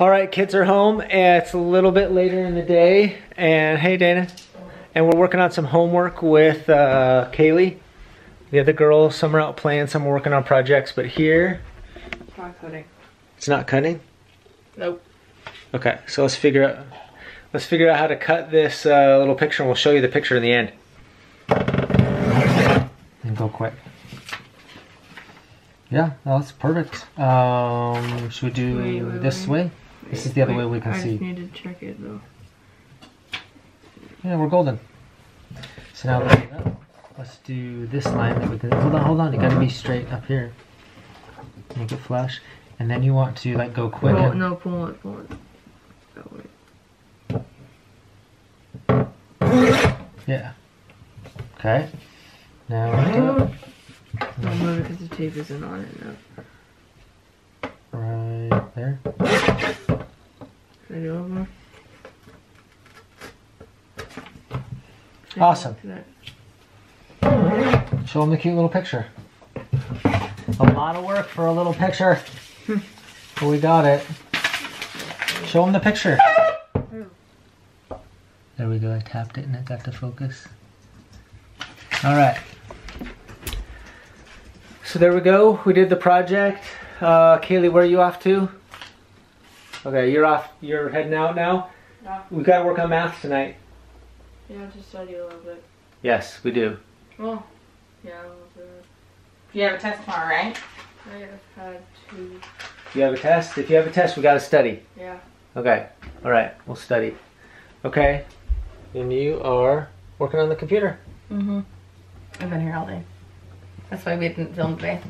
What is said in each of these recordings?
All right, kids are home. and It's a little bit later in the day. And hey, Dayna. And we're working on some homework with uh, Kaylee. The other girls, some are out playing, some are working on projects. But here, It's Not cutting. it's not cutting. Nope. Okay, so let's figure out let's figure out how to cut this uh, little picture, and we'll show you the picture in the end. And go quick. Yeah, no, that's perfect. Um, should we do Wait, wait, this wait. way? This is the other way we can I see. just need to check it though. Yeah, we're golden. So now let's, let's do this line that we can. Hold on, hold on. You gotta be straight up here. Make it flush, and then you want to like go quick. Oh no, pull it, pull it. Oh wait. Yeah. Okay. Now oh, do it. No, no, because the tape isn't on it now. right there. Can I do over? Awesome. Show them the cute little picture. A lot of work for a little picture. but we got it. Show them the picture. There we go. I tapped it and it got to focus. All right. So there we go. We did the project. Uh, Kaylee, where are you off to? Okay, you're off. You're heading out now. Yeah. We've got to work on math tonight. Yeah, just study a little bit. Yes, we do. Well, yeah, a little bit. You have a test tomorrow, right? I have had two. You have a test? If you have a test, we got to study. Yeah. Okay. All right. We'll study. Okay. And you are working on the computer. Mm-hmm. I've been here all day. That's why we didn't film today.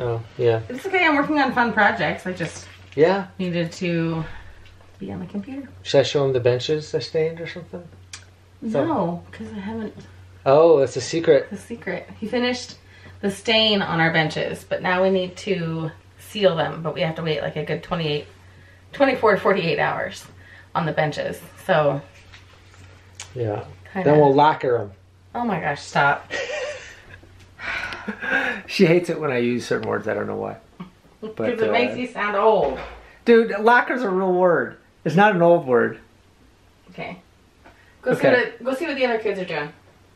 Oh, yeah. It's okay. I'm working on fun projects. I just Yeah. needed to be on the computer. Should I show him the benches I stained or something? So- No, because I haven't. Oh, it's a secret. The secret. He finished the stain on our benches, but now we need to seal them. But we have to wait like a good 28, 24 to 48 hours on the benches. So Yeah. kind Then we'll of. lacquer them. Oh my gosh! Stop. She hates it when I use certain words. I don't know why. But, Because it uh, makes you sound old. Dude, lacquer's a real word. It's not an old word. Okay. Go Okay. see what go see what the other kids are doing.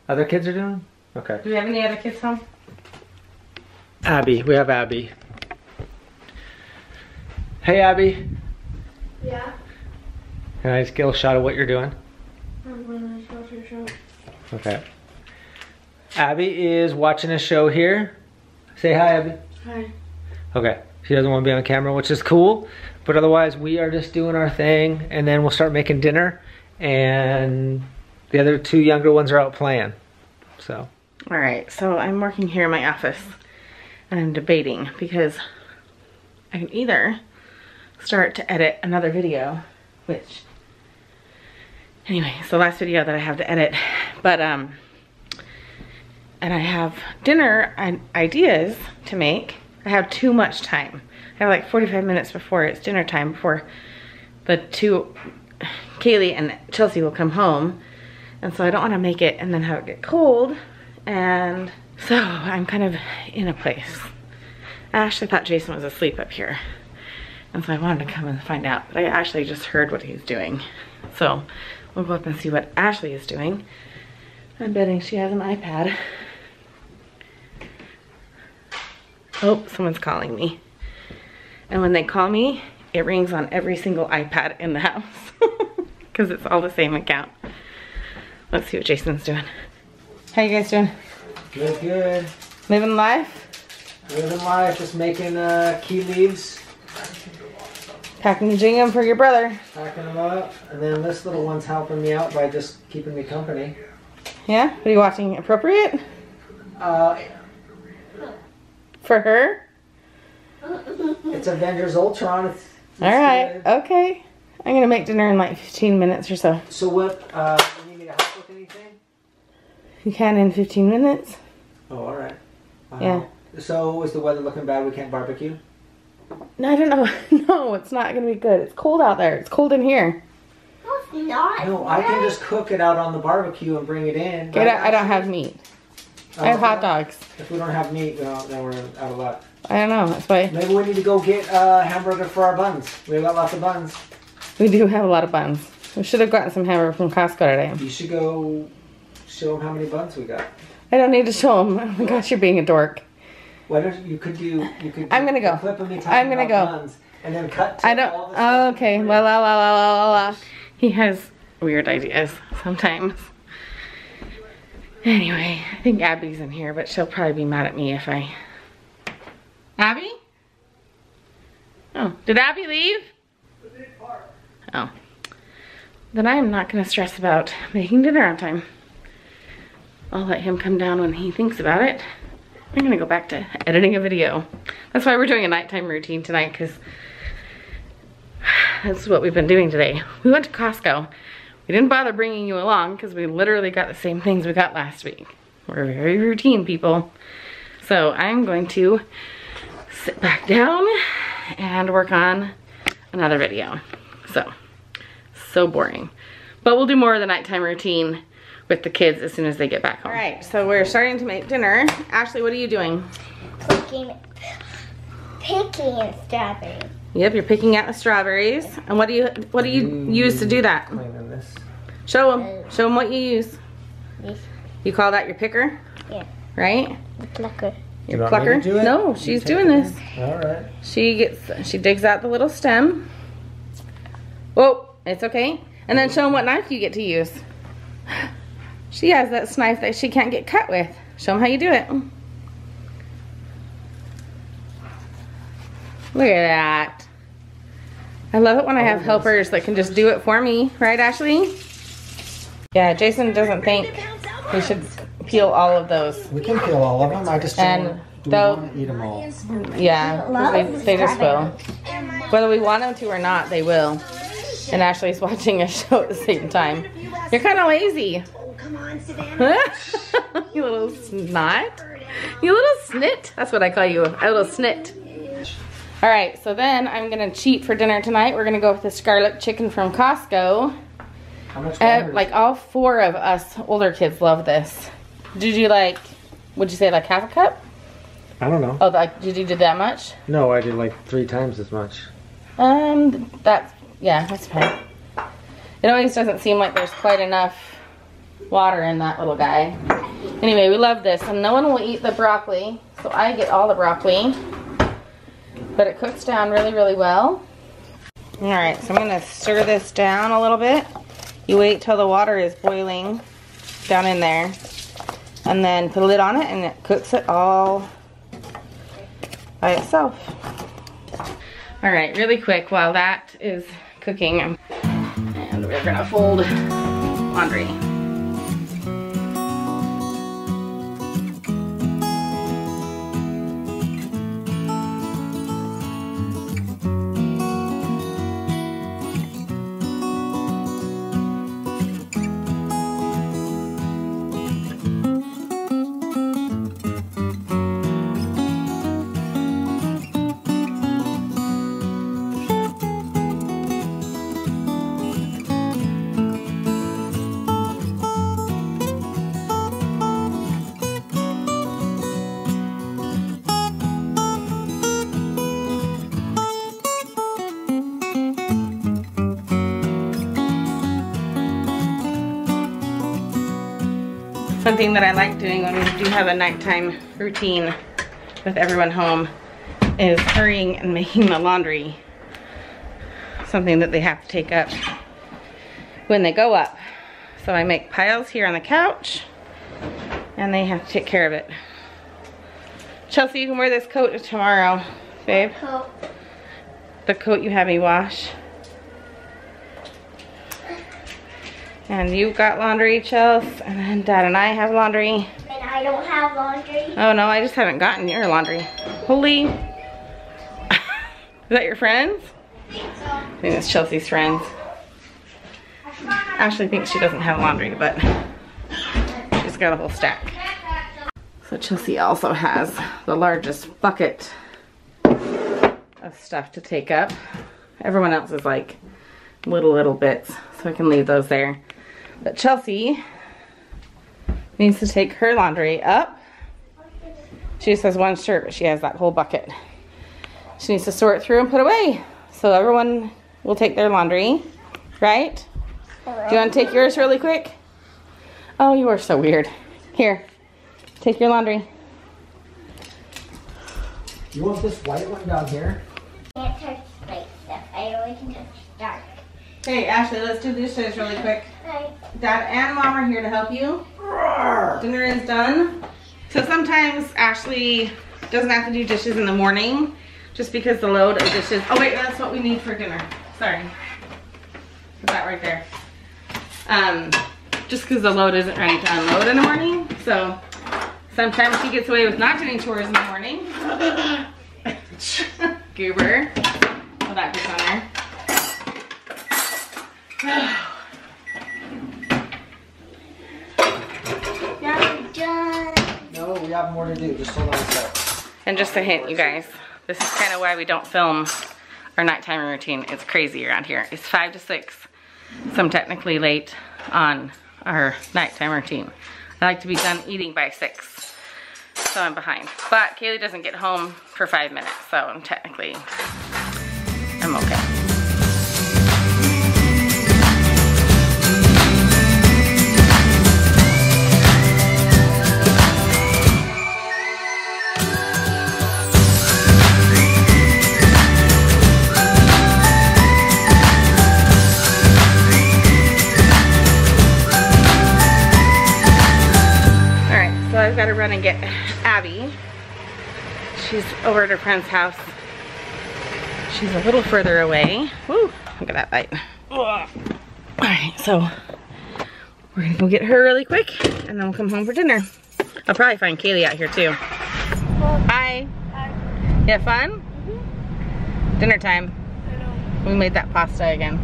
Other kids are doing? Okay. Do we have any other kids home? Abby. We have Abby. Hey, Abby. Yeah. Can I just get a shot of what you're doing? I'm gonna show. Okay. Abby is watching a show here. Say hi, Abby. Hi. Okay. She doesn't want to be on camera, which is cool. But otherwise, we are just doing our thing, and then we'll start making dinner. And the other two younger ones are out playing. So, All right, so I'm working here in my office and I'm debating because I can either start to edit another video, which, anyway, it's the last video that I have to edit, but, um, and I have dinner and ideas to make. I have too much time. I have like 45 minutes before it's dinner time before the two, Kaylee and Chelsea will come home. And so I don't want to make it and then have it get cold. And so I'm kind of in a place. I actually thought Jason was asleep up here. And so I wanted to come and find out. But I actually just heard what he's doing. So we'll go up and see what Ashley is doing. I'm betting she has an iPad. Oh, someone's calling me. And when they call me, it rings on every single iPad in the house. Because it's all the same account. Let's see what Jason's doing. How you guys doing? good, good. Living life? Living life, just making uh, key leaves, Packaging them for your brother. packing them up. And then this little one's helping me out by just keeping me company. Yeah? What are you watching? Appropriate? Uh, For her? it's Avengers Ultron. It's, it's Alright, good. okay. I'm gonna make dinner in like 15 minutes or so. So what, uh, you need me to help with anything? You can in 15 minutes? Oh, alright. Uh, Yeah. So is the weather looking bad? We can't barbecue? No, I don't know. No, it's not gonna be good. It's cold out there. It's cold in here. No, it's not. No, I can just cook it out on the barbecue and bring it in. I don't, I don't have meat. I have um, hot dogs. If we don't have meat, we don't, then we're out of luck. I don't know. That's why Maybe we need to go get a hamburger for our buns. We got lots of buns. we do have a lot of buns. We should have gotten some hamburger from Costco today. You should go show them how many buns we got. I don't need to show them. Oh my gosh, you're being a dork. Why don't you could do you could I'm gonna go. clip of me I'm gonna go. buns and then cut to I don't. all the Oh, okay. La la la la la la. He has weird ideas sometimes. Anyway, I think Abby's in here, but she'll probably be mad at me if I. Abby? Oh, did Abby leave? Oh. Then I am not going to stress about making dinner on time. I'll let him come down when he thinks about it. I'm going to go back to editing a video. That's why we're doing a nighttime routine tonight, because that's what we've been doing today. We went to Costco. We didn't bother bringing you along because we literally got the same things we got last week. We're very routine people. So I'm going to sit back down and work on another video. So, so boring. But we'll do more of the nighttime routine with the kids as soon as they get back home. All right, so we're starting to make dinner. Ashley, what are you doing? Picking, and strawberries. Yep, you're picking out the strawberries. And what do you what do you mm, use to do that? This. Show them. Uh, show them what you use. This, You call that your picker, yeah, right? the plucker. Your want me to plucker? do it? No, she's take doing this. All right. She gets she digs out the little stem. Whoa, it's okay. And then show them what knife you get to use. She has that knife that she can't get cut with. Show them how you do it. Look at that. I love it when I have oh, helpers that can just do it for me. Right, Ashley? Yeah, Jason doesn't think we should peel all of those. We can peel all of them. I just And don't they'll- want to eat them all. Yeah, they, they just will. Whether we want them to or not, they will. And Ashley's watching a show at the same time. You're kind of lazy. Come on, Savannah. you little snot. You little snit. That's what I call you, a little snit. All right, so then I'm gonna cheat for dinner tonight. We're gonna go with the scarlet chicken from Costco. How much Uh, like all four of us older kids love this. Did you like? Would you say like half a cup? I don't know. Oh, like did you do that much? No, I did like three times as much. Um, that's, yeah, that's fine. It always doesn't seem like there's quite enough water in that little guy. Anyway, we love this, and no one will eat the broccoli, so I get all the broccoli. But it cooks down really, really well. All right, so I'm gonna stir this down a little bit. You wait till the water is boiling down in there, and then put a lid on it, and it cooks it all by itself. All right, really quick while that is cooking, and we're gonna fold laundry. Something that I like doing when we do have a nighttime routine with everyone home is hurrying and making the laundry something that they have to take up when they go up. So I make piles here on the couch and they have to take care of it. Chelsea, you can wear this coat tomorrow, babe. The coat you had me wash. And you've got laundry, Chels, and then Dad and I have laundry. And I don't have laundry. Oh no, I just haven't gotten your laundry. Holy. Is that your friends? I think it's Chelsea's friends. Ashley thinks she doesn't have laundry, but she's got a whole stack. So Chelsea also has the largest bucket of stuff to take up. Everyone else is like little, little bits, so I can leave those there. But Chelsea needs to take her laundry up She just has one shirt, but she has that whole bucket. She needs to sort through and put away. So everyone will take their laundry, right? Do you want to take yours really quick? Oh, you are so weird. Here, take your laundry. You want this white one down here? Can't touch light stuff. I only can touch dark. Hey, Ashley, let's do dishes really quick. Right. Dad and Mom are here to help you. Dinner is done. So sometimes Ashley doesn't have to do dishes in the morning just because the load of dishes. Oh wait, that's what we need for dinner. Sorry. Put that right there. Um, just because the load isn't ready to unload in the morning. So sometimes she gets away with not doing chores in the morning. Goober. Oh, that gets on there. Now we're done. No, we have more to do. Just hold on a sec. And just a hint, you guys, this is kind of why we don't film our nighttime routine. It's crazy around here. It's five to six, so I'm technically late on our nighttime routine. I like to be done eating by six, so I'm behind. But Kaylee doesn't get home for five minutes, so I'm technically, I'm okay. Right, so I've got to run and get Abby. She's over at her friend's house. She's a little further away. Woo, look at that bite. All right, so we're gonna go get her really quick and then we'll come home for dinner. I'll probably find Kaylee out here too. Hi. You have fun? Dinner time. We made that pasta again.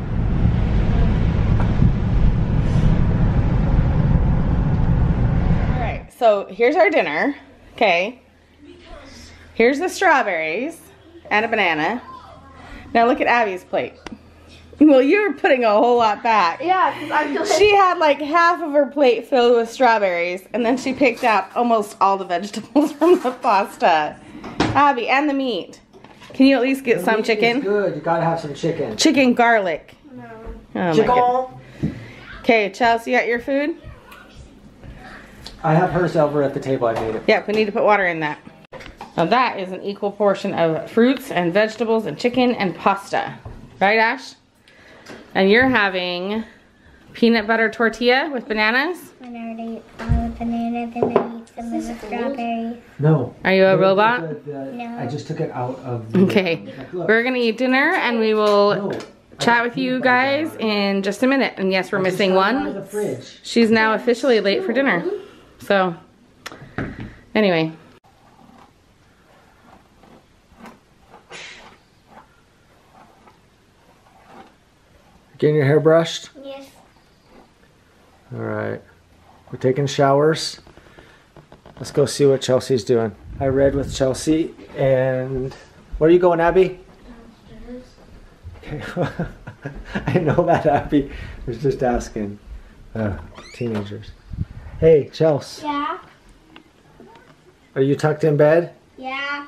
All right, so here's our dinner. Okay. Here's the strawberries and a banana. Now look at Abby's plate. Well, you're putting a whole lot back. Yeah, because I'm just. She had like half of her plate filled with strawberries, and then she picked out almost all the vegetables from the pasta. Abby, and the meat. Can you at least get some chicken? good. You gotta have some chicken. Chicken garlic. No. Oh my Chicken. god. Okay, Chelsea, you got your food? I have hers over at the table. I made it. Yep, we need to put water in that. Now that is an equal portion of fruits and vegetables and chicken and pasta. Right, Ash? And you're having peanut butter tortilla with bananas? I already ate all the bananas and I eat some of the strawberries. No. Are you a robot? The- the- No. I just took it out of. The, Okay. Like. We're gonna eat dinner and we will No. chat with you guys in just a minute. And yes, we're missing Out of one. the fridge. She's now officially late for dinner. So, anyway. Getting your hair brushed. Yes. All right. We're taking showers. Let's go see what Chelsea's doing. I read with Chelsea, and where are you going, Abby? Okay. I know that Abby I was just asking. Uh, teenagers. Hey, Chelsea, Yeah. are you tucked in bed? Yeah.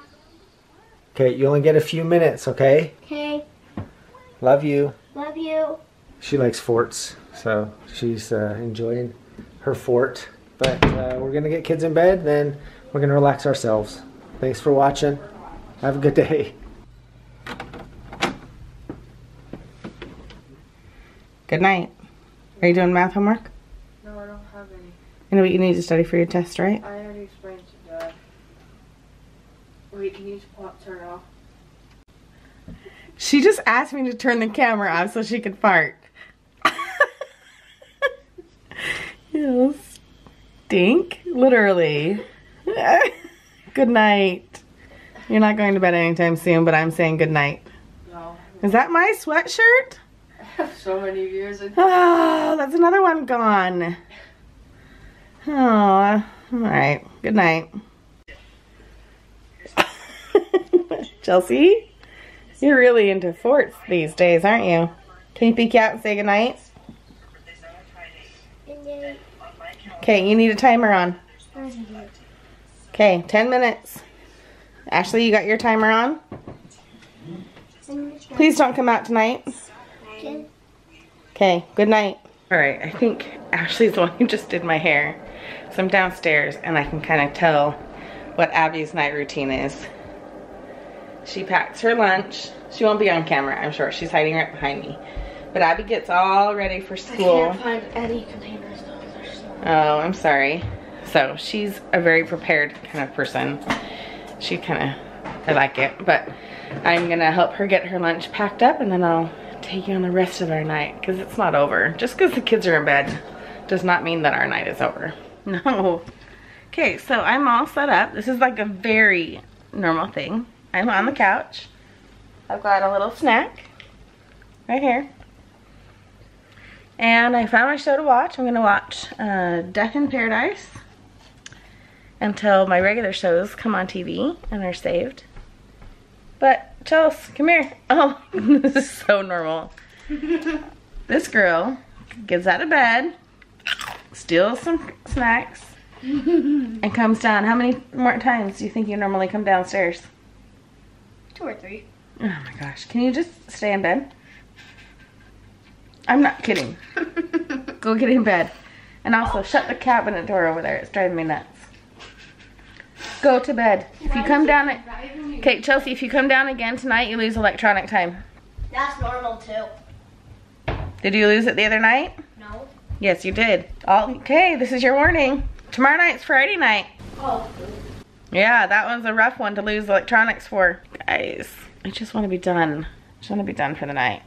Okay, you only get a few minutes, okay? Okay. Love you. Love you. She likes forts, so she's uh, enjoying her fort. But uh, we're gonna get kids in bed, then we're gonna relax ourselves. Thanks for watching. Have a good day. Good night. Are you doing math homework? No, I don't have any. You know what you need to study for your test, right? I already explained to Dad. Wait, can you pop turn off? She just asked me to turn the camera off so she could fart. you stink, literally. good night. You're not going to bed anytime soon, but I'm saying good night. No. Is that my sweatshirt? I have so many years. Oh, that's another one gone. Oh, all right. Good night. Chelsea, you're really into forts these days, aren't you? Can you peek out and say goodnight? And then Okay, you need a timer on. Okay, 10 minutes. Ashley, you got your timer on? Please don't come out tonight. Okay, good night. All right, I think Ashley's the one who just did my hair. So I'm downstairs and I can kind of tell what Abby's night routine is. She packs her lunch. She won't be on camera, I'm sure. She's hiding right behind me. But Abby gets all ready for school. find any containers though. Oh, I'm sorry. So she's a very prepared kind of person. She kind of, I like it. But I'm gonna help her get her lunch packed up and then I'll take you on the rest of our night because it's not over. Just because the kids are in bed does not mean that our night is over. No. Okay, so I'm all set up. This is like a very normal thing. I'm on the couch. I've got a little snack right here. And I found my show to watch. I'm gonna watch uh, Death in Paradise until my regular shows come on TV and are saved. But Chels, come here. Oh, this is so normal. this girl gets out of bed, steals some snacks, and comes down. How many more times do you think you normally come downstairs? Two or three. Oh my gosh. Can you just stay in bed? I'm not kidding. Go get in bed. And also, shut the cabinet door over there. It's driving me nuts. Go to bed. If you come down... Okay, Chelsea, if you come down again tonight, you lose electronic time. That's normal too. Did you lose it the other night? Yes, you did. Okay, this is your warning. Tomorrow night's Friday night. Oh. Yeah, that one's a rough one to lose electronics for. Guys, I just want to be done. I just want to be done for the night.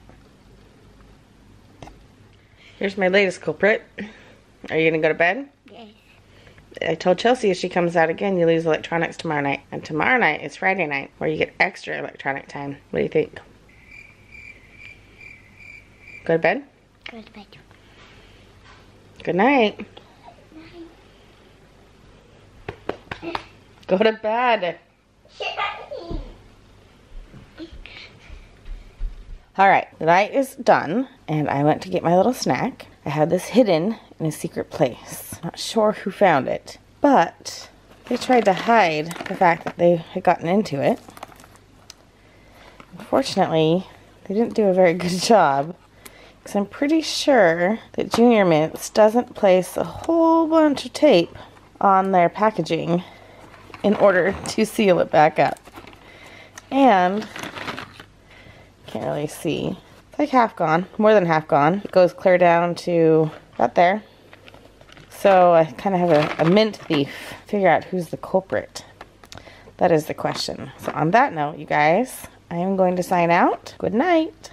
Here's my latest culprit. Are you gonna go to bed? Yes. I told Chelsea if she comes out again, you lose electronics tomorrow night. And tomorrow night is Friday night, where you get extra electronic time. What do you think? Go to bed? Go to bed. Good night. Go to bed. All right, the night is done, and I went to get my little snack. I had this hidden in a secret place. Not sure who found it, but they tried to hide the fact that they had gotten into it. Unfortunately, they didn't do a very good job, because I'm pretty sure that Junior Mints doesn't place a whole bunch of tape on their packaging in order to seal it back up. And can't really see. It's like half gone, more than half gone. It goes clear down to about there. So I kind of have a, a mint thief. Figure out who's the culprit. That is the question. So on that note, you guys, I am going to sign out. Good night.